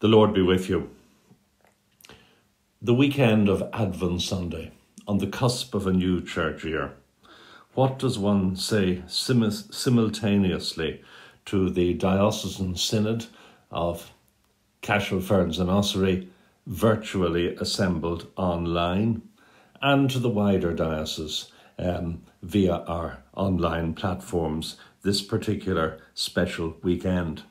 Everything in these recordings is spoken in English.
The Lord be with you. The weekend of Advent Sunday, on the cusp of a new church year. What does one say sim- simultaneously to the Diocesan Synod of Cashel, Ferns and Ossory, virtually assembled online, and to the wider diocese um, via our online platforms this particular special weekend?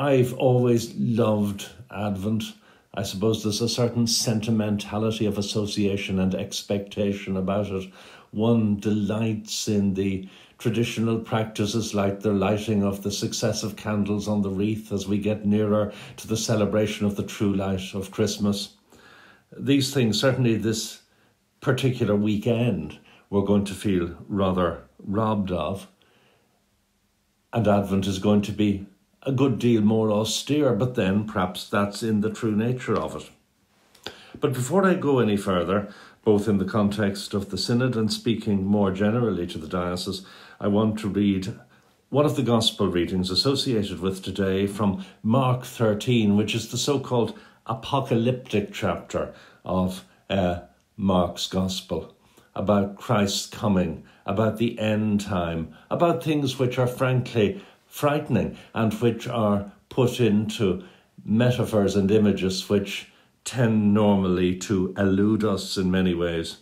I've always loved Advent. I suppose there's a certain sentimentality of association and expectation about it. One delights in the traditional practices like the lighting of the successive candles on the wreath as we get nearer to the celebration of the true light of Christmas. These things, certainly this particular weekend, we're going to feel rather robbed of. And Advent is going to be a good deal more austere, but then perhaps that's in the true nature of it. But before I go any further, both in the context of the Synod and speaking more generally to the diocese, I want to read one of the Gospel readings associated with today from Mark 13, which is the so called apocalyptic chapter of uh, Mark's Gospel about Christ's coming, about the end time, about things which are frankly frightening and which are put into metaphors and images which tend normally to elude us in many ways.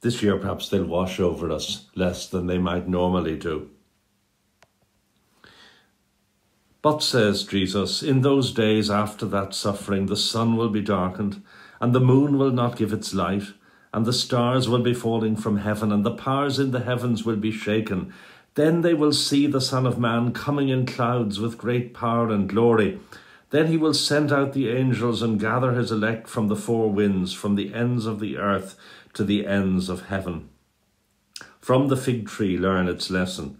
This year, perhaps they'll wash over us less than they might normally do. But, says Jesus, in those days after that suffering, the sun will be darkened, and the moon will not give its light, and the stars will be falling from heaven, and the powers in the heavens will be shaken. Then they will see the Son of Man coming in clouds with great power and glory. Then he will send out the angels and gather his elect from the four winds, from the ends of the earth to the ends of heaven. From the fig tree learn its lesson.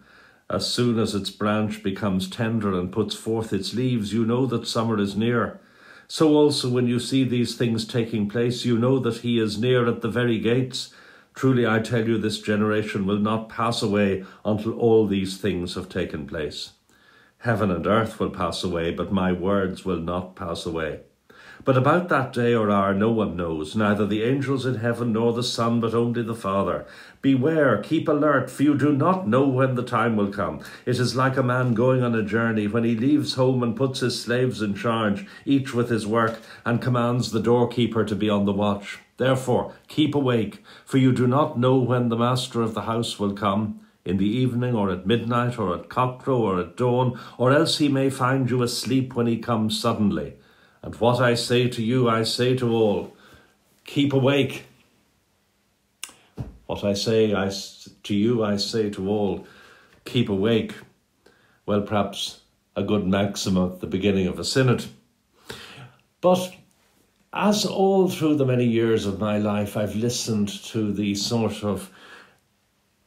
As soon as its branch becomes tender and puts forth its leaves, you know that summer is near. So also, when you see these things taking place, you know that he is near at the very gates. Truly, I tell you, this generation will not pass away until all these things have taken place. Heaven and earth will pass away, but my words will not pass away. But about that day or hour no one knows, neither the angels in heaven nor the Son, but only the Father. Beware, keep alert, for you do not know when the time will come. It is like a man going on a journey when he leaves home and puts his slaves in charge, each with his work, and commands the doorkeeper to be on the watch. Therefore, keep awake, for you do not know when the master of the house will come, in the evening, or at midnight, or at cockcrow, or at dawn, or else he may find you asleep when he comes suddenly. And what I say to you, I say to all keep awake. What I say I, to you, I say to all keep awake. Well, perhaps a good maxim at the beginning of a synod. But as all through the many years of my life, I've listened to the sort of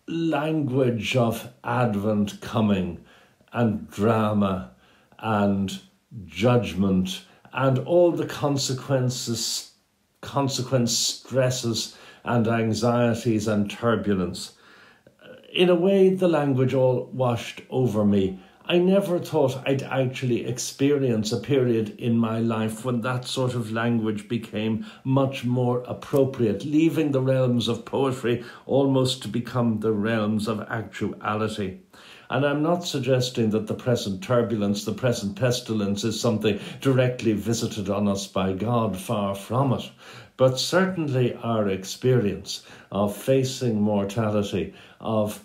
language of Advent coming and drama and judgment and all the consequences, consequence stresses and anxieties and turbulence. In a way, the language all washed over me I never thought I'd actually experience a period in my life when that sort of language became much more appropriate, leaving the realms of poetry almost to become the realms of actuality. And I'm not suggesting that the present turbulence, the present pestilence, is something directly visited on us by God, far from it. But certainly our experience of facing mortality, of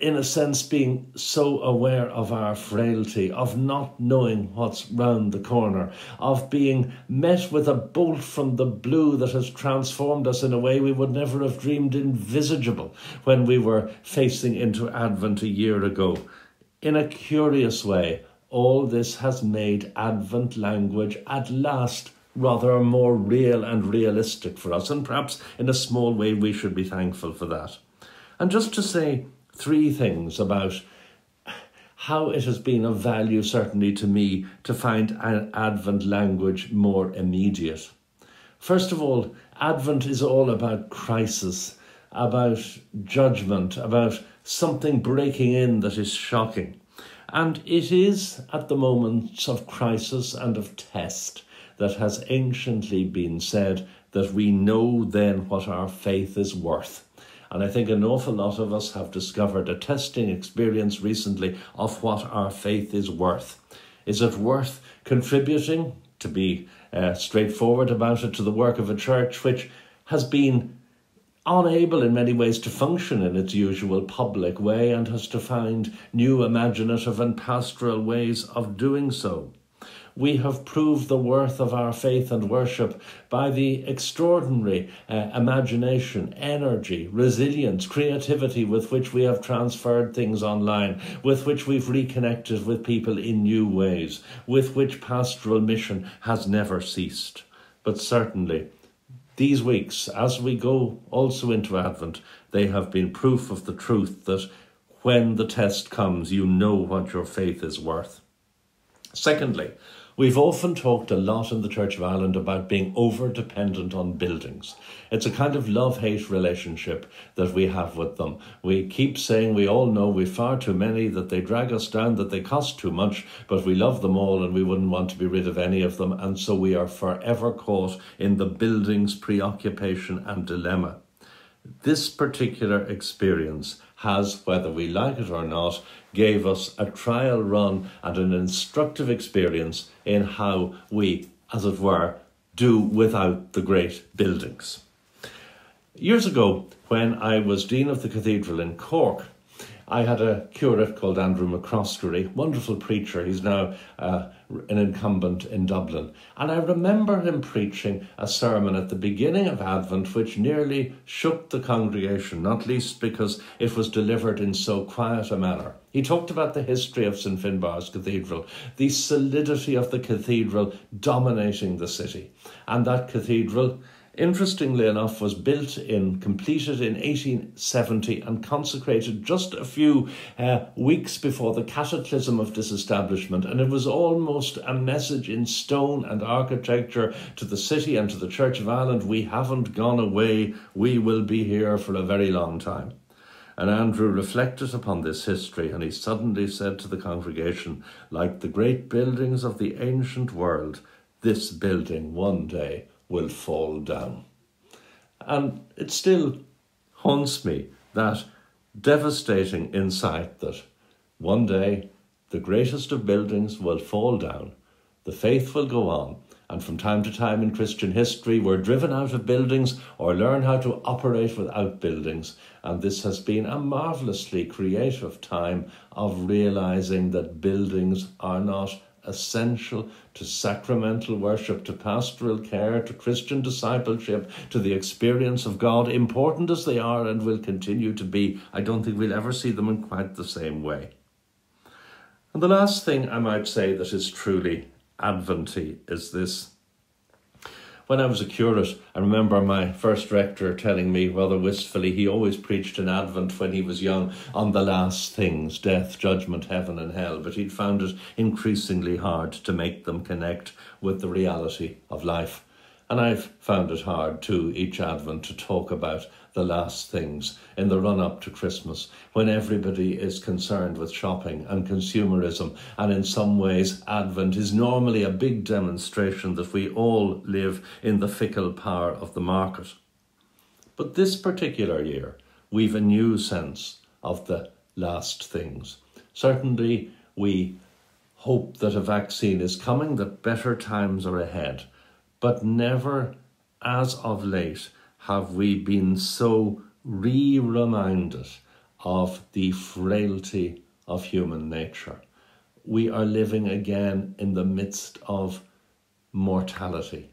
in a sense, being so aware of our frailty, of not knowing what's round the corner, of being met with a bolt from the blue that has transformed us in a way we would never have dreamed envisageable when we were facing into Advent a year ago. In a curious way, all this has made Advent language at last rather more real and realistic for us, and perhaps in a small way we should be thankful for that. And just to say, three things about how it has been of value, certainly to me, to find an Advent language more immediate. First of all, Advent is all about crisis, about judgment, about something breaking in that is shocking. And it is at the moments of crisis and of test that has anciently been said that we know then what our faith is worth. And I think an awful lot of us have discovered a testing experience recently of what our faith is worth. Is it worth contributing, to be uh, straightforward about it, to the work of a church which has been unable in many ways to function in its usual public way and has to find new imaginative and pastoral ways of doing so? We have proved the worth of our faith and worship by the extraordinary uh, imagination, energy, resilience, creativity with which we have transferred things online, with which we've reconnected with people in new ways, with which pastoral mission has never ceased. But certainly, these weeks, as we go also into Advent, they have been proof of the truth that when the test comes, you know what your faith is worth. Secondly, We've often talked a lot in the Church of Ireland about being over dependent on buildings. It's a kind of love hate relationship that we have with them. We keep saying we all know we've far too many, that they drag us down, that they cost too much, but we love them all and we wouldn't want to be rid of any of them. And so we are forever caught in the building's preoccupation and dilemma. This particular experience has, whether we like it or not, gave us a trial run and an instructive experience in how we, as it were, do without the great buildings. Years ago, when I was Dean of the Cathedral in Cork, I had a curate called Andrew McCroskey, wonderful preacher. He's now uh, an incumbent in Dublin. And I remember him preaching a sermon at the beginning of Advent which nearly shook the congregation, not least because it was delivered in so quiet a manner. He talked about the history of St Finbarr's Cathedral, the solidity of the cathedral dominating the city. And that cathedral interestingly enough, was built in, completed in 1870 and consecrated just a few uh, weeks before the cataclysm of disestablishment. And it was almost a message in stone and architecture to the city and to the Church of Ireland we haven't gone away, we will be here for a very long time. And Andrew reflected upon this history, and he suddenly said to the congregation, like the great buildings of the ancient world, this building one day will fall down. And it still haunts me that devastating insight that one day the greatest of buildings will fall down, the faith will go on, and from time to time in Christian history we're driven out of buildings or learn how to operate without buildings. And this has been a marvelously creative time of realizing that buildings are not essential to sacramental worship, to pastoral care, to Christian discipleship, to the experience of God, important as they are and will continue to be. I don't think we'll ever see them in quite the same way. And the last thing I might say that is truly Adventy is this when I was a curate, I remember my first rector telling me rather wistfully he always preached in Advent when he was young on the last things death, judgment, heaven, and hell, but he'd found it increasingly hard to make them connect with the reality of life. And I've found it hard too each Advent to talk about the last things in the run up to Christmas when everybody is concerned with shopping and consumerism. And in some ways, Advent is normally a big demonstration that we all live in the fickle power of the market. But this particular year, we've a new sense of the last things. Certainly, we hope that a vaccine is coming, that better times are ahead but never as of late have we been so re reminded of the frailty of human nature. We are living again in the midst of mortality.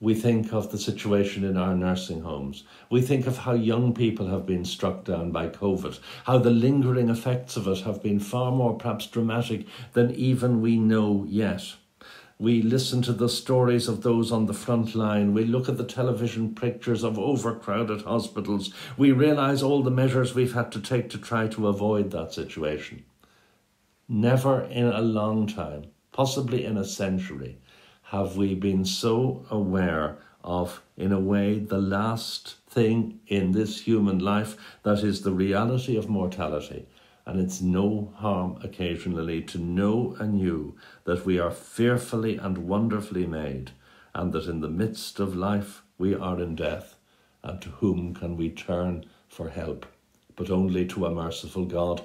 We think of the situation in our nursing homes. We think of how young people have been struck down by COVID, how the lingering effects of it have been far more perhaps dramatic than even we know yet. We listen to the stories of those on the front line. We look at the television pictures of overcrowded hospitals. We realize all the measures we've had to take to try to avoid that situation. Never in a long time, possibly in a century, have we been so aware of, in a way, the last thing in this human life that is the reality of mortality And it's no harm occasionally to know anew that we are fearfully and wonderfully made, and that in the midst of life we are in death. And to whom can we turn for help? But only to a merciful God.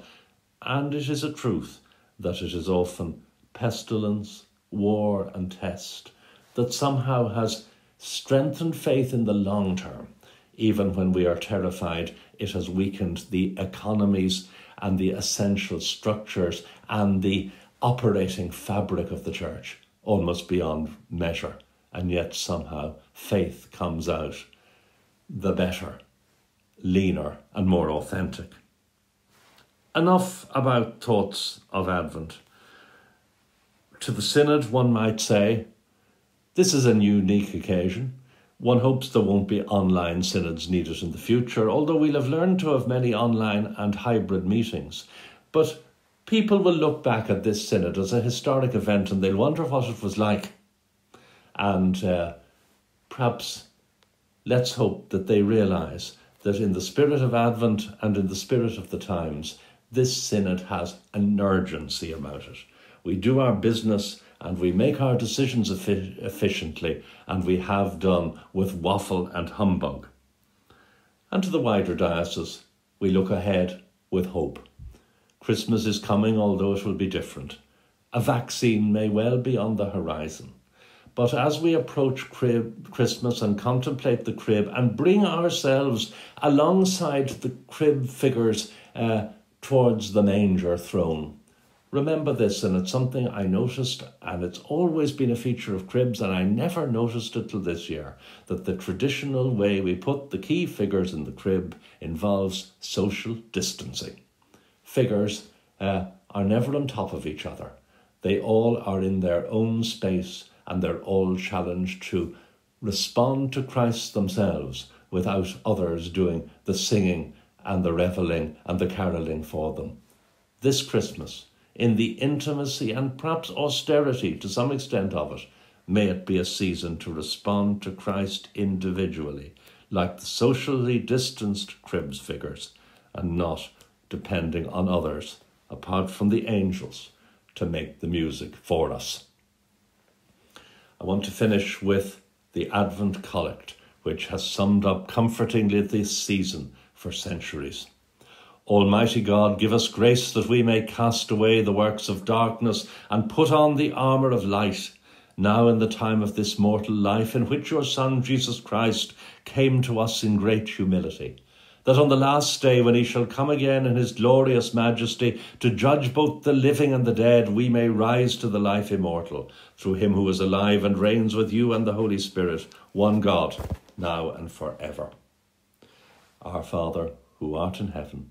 And it is a truth that it is often pestilence, war, and test that somehow has strengthened faith in the long term. Even when we are terrified, it has weakened the economies and the essential structures and the operating fabric of the church almost beyond measure. And yet somehow faith comes out the better, leaner, and more authentic. Enough about thoughts of Advent. To the Synod, one might say, this is a unique occasion. One hopes there won't be online synods needed in the future, although we'll have learned to have many online and hybrid meetings. But people will look back at this synod as a historic event and they'll wonder what it was like. And uh, perhaps let's hope that they realise that in the spirit of Advent and in the spirit of the times, this synod has an urgency about it. We do our business and we make our decisions efficiently, and we have done with waffle and humbug. And to the wider diocese, we look ahead with hope. Christmas is coming, although it will be different. A vaccine may well be on the horizon. But as we approach crib, Christmas and contemplate the crib and bring ourselves alongside the crib figures uh, towards the manger throne. Remember this, and it's something I noticed, and it's always been a feature of cribs, and I never noticed it till this year that the traditional way we put the key figures in the crib involves social distancing. Figures uh, are never on top of each other, they all are in their own space, and they're all challenged to respond to Christ themselves without others doing the singing and the revelling and the caroling for them. This Christmas, in the intimacy and perhaps austerity to some extent of it, may it be a season to respond to Christ individually, like the socially distanced cribs figures, and not depending on others, apart from the angels, to make the music for us. I want to finish with the Advent Collect, which has summed up comfortingly this season for centuries. Almighty God, give us grace that we may cast away the works of darkness and put on the armour of light, now in the time of this mortal life in which your Son Jesus Christ came to us in great humility, that on the last day when he shall come again in his glorious majesty to judge both the living and the dead, we may rise to the life immortal, through him who is alive and reigns with you and the Holy Spirit, one God, now and for ever. Our Father, who art in heaven,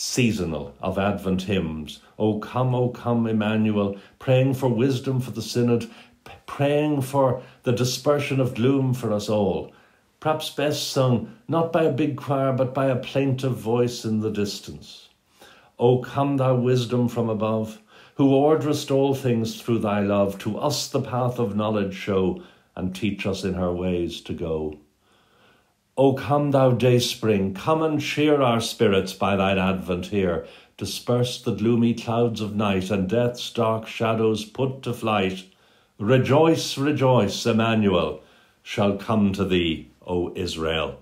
seasonal of Advent hymns. O come, O come, Emmanuel, praying for wisdom for the synod, praying for the dispersion of gloom for us all. Perhaps best sung not by a big choir, but by a plaintive voice in the distance. O come, thou wisdom from above, who orderest all things through thy love, to us the path of knowledge show, and teach us in her ways to go. O come, thou day spring, come and cheer our spirits by thine advent here. Disperse the gloomy clouds of night, and death's dark shadows put to flight. Rejoice, rejoice, Emmanuel shall come to thee, O Israel.